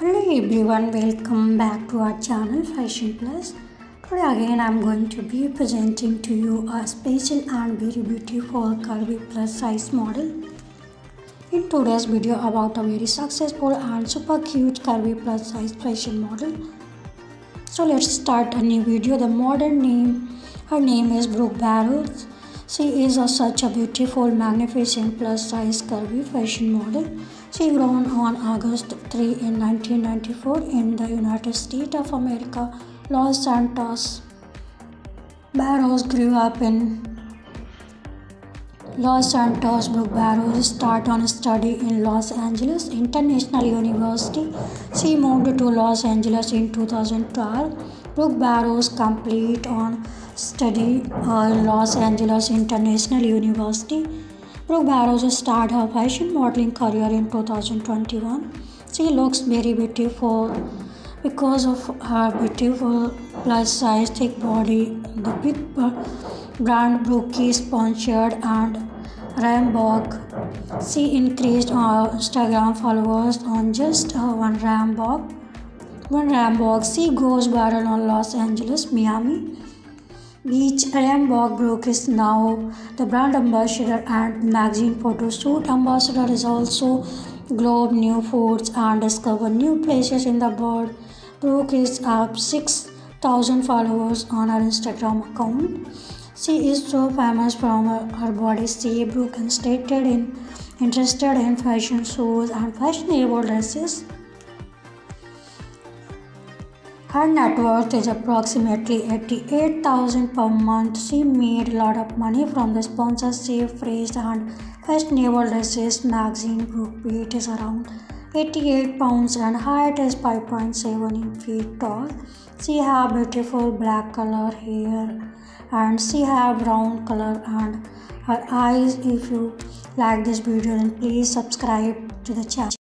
Hello everyone, welcome back to our channel Fashion Plus. Today again I'm going to be presenting to you a special and very beautiful curvy plus size model. In today's video about a very successful and super cute curvy plus size fashion model. So let's start a new video. The modern name, her name is Brooke Barrows. She is a, such a beautiful, magnificent plus size curvy fashion model. She born on August 3 in 1994 in the United States of America, Los Santos. Barrows grew up in Los Santos. Brooke Barrows started on study in Los Angeles International University. She moved to Los Angeles in 2012. Brooke Barrows complete on study uh, in Los Angeles International University. Brooke Barrows started her fashion modeling career in 2021. She looks very beautiful because of her beautiful plus size thick body. The big brand Brooke is sponsored and Rambog. She increased her Instagram followers on just one Rambog. One Rambog. She goes viral on Los Angeles, Miami. Beach Rambog Brooke is now the brand ambassador and magazine photo shoot ambassador is also globe new foods and discover new places in the world. Brooke is up 6,000 followers on her Instagram account. She is so famous from her, body shape. Brooke stated in interested in fashion shows and fashionable dresses. Her net worth is approximately 88,000 per month. She made a lot of money from the sponsorship, phrase and fashionable dresses magazine. Brooke weight is around 88 pounds and height is 5.7 feet tall. She have beautiful black color hair and she have brown color and her eyes. If you like this video then please subscribe to the channel.